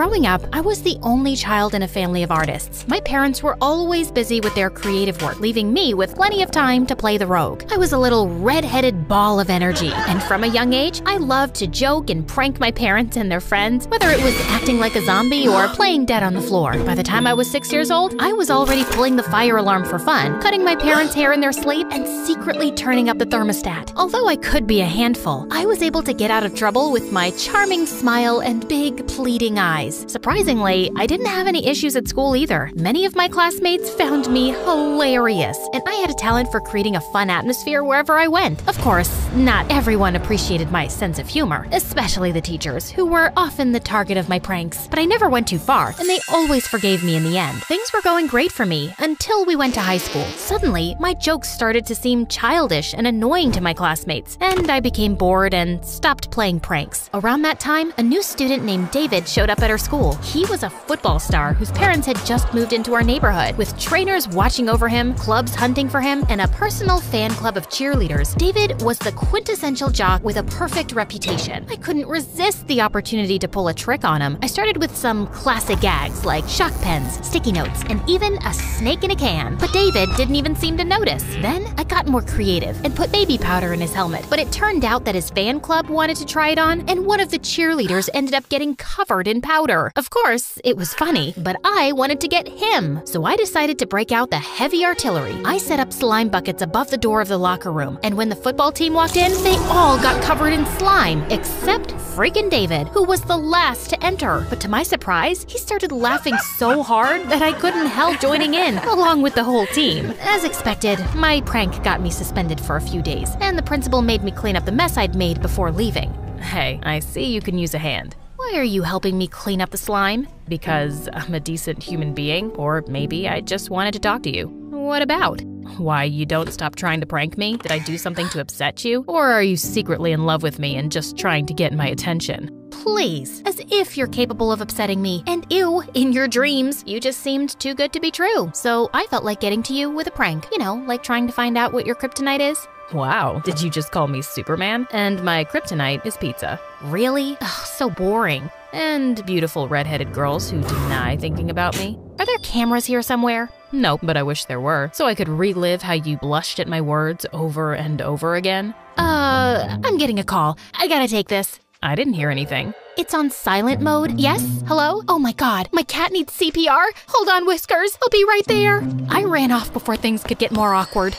Growing up, I was the only child in a family of artists. My parents were always busy with their creative work, leaving me with plenty of time to play the rogue. I was a little red-headed ball of energy, and from a young age, I loved to joke and prank my parents and their friends, whether it was acting like a zombie or playing dead on the floor. By the time I was six years old, I was already pulling the fire alarm for fun, cutting my parents' hair in their sleep, and secretly turning up the thermostat. Although I could be a handful, I was able to get out of trouble with my charming smile and big, pleading eyes. Surprisingly, I didn't have any issues at school either. Many of my classmates found me hilarious, and I had a talent for creating a fun atmosphere wherever I went. Of course, not everyone appreciated my sense of humor, especially the teachers, who were often the target of my pranks. But I never went too far, and they always forgave me in the end. Things were going great for me until we went to high school. Suddenly, my jokes started to seem childish and annoying to my classmates, and I became bored and stopped playing pranks. Around that time, a new student named David showed up at our school. He was a football star whose parents had just moved into our neighborhood. With trainers watching over him, clubs hunting for him, and a personal fan club of cheerleaders, David was the quintessential jock with a perfect reputation. I couldn't resist the opportunity to pull a trick on him. I started with some classic gags like shock pens, sticky notes, and even a snake in a can. But David didn't even seem to notice. Then I got more creative and put baby powder in his helmet. But it turned out that his fan club wanted to try it on, and one of the cheerleaders ended up getting covered in powder. Of course, it was funny, but I wanted to get him. So I decided to break out the heavy artillery. I set up slime buckets above the door of the locker room, and when the football team walked in, they all got covered in slime, except freaking David, who was the last to enter. But to my surprise, he started laughing so hard that I couldn't help joining in, along with the whole team. As expected, my prank got me suspended for a few days, and the principal made me clean up the mess I'd made before leaving. Hey, I see you can use a hand. Why are you helping me clean up the slime? Because I'm a decent human being, or maybe I just wanted to talk to you. What about? Why, you don't stop trying to prank me? Did I do something to upset you? Or are you secretly in love with me and just trying to get my attention? Please, as if you're capable of upsetting me. And ew, in your dreams, you just seemed too good to be true. So I felt like getting to you with a prank. You know, like trying to find out what your kryptonite is. Wow, did you just call me Superman? And my kryptonite is pizza. Really? Ugh, so boring. And beautiful redheaded girls who deny thinking about me. Are there cameras here somewhere? Nope, but I wish there were, so I could relive how you blushed at my words over and over again. Uh, I'm getting a call. I gotta take this. I didn't hear anything. It's on silent mode. Yes? Hello? Oh my god, my cat needs CPR? Hold on, Whiskers. I'll be right there. I ran off before things could get more awkward.